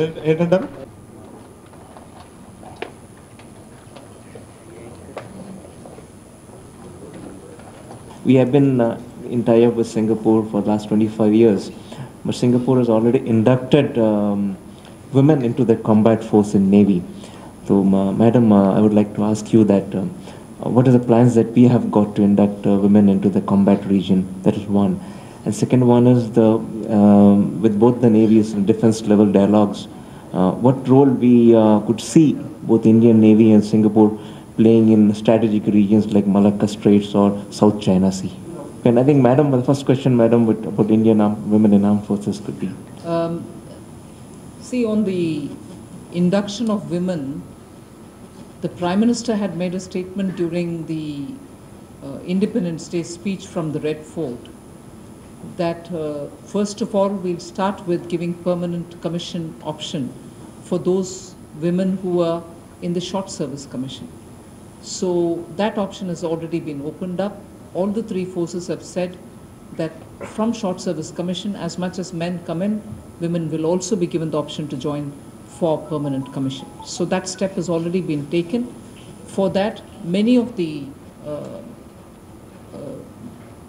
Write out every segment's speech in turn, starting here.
ఏ- ఏంటంటారు We have been uh, in tie-up with Singapore for the last 25 years, but Singapore has already inducted um, women into the combat force in Navy. So, ma- Madam, uh, I would like to ask you that um, uh, what are the plans that we have got to induct uh, women into the combat region? That is one. And second one is the um, with both the navies defense level dialogues. Uh, what role we uh, could see both Indian Navy and Singapore playing in strategic regions like Malacca Straits or South China Sea? And I think, Madam, the first question, Madam, about Indian women in armed forces could be. Um, See, on the induction of women, the Prime Minister had made a statement during the uh, Independence Day speech from the Red Fort that uh, first of all we'll start with giving permanent commission option for those women who are in the short service commission. So that option has already been opened up. All the three forces have said that from short service commission, as much as men come in, women will also be given the option to join for permanent commission. So that step has already been taken. For that, many of the uh,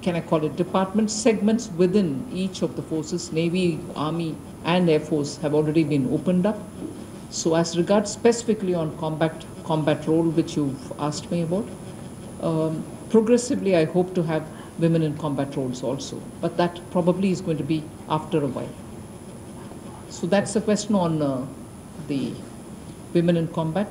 can I call it, department segments within each of the forces, Navy, Army, and Air Force have already been opened up. So as regards specifically on combat, combat role, which you've asked me about, um, progressively I hope to have women in combat roles also, but that probably is going to be after a while. So that's the question on uh, the women in combat.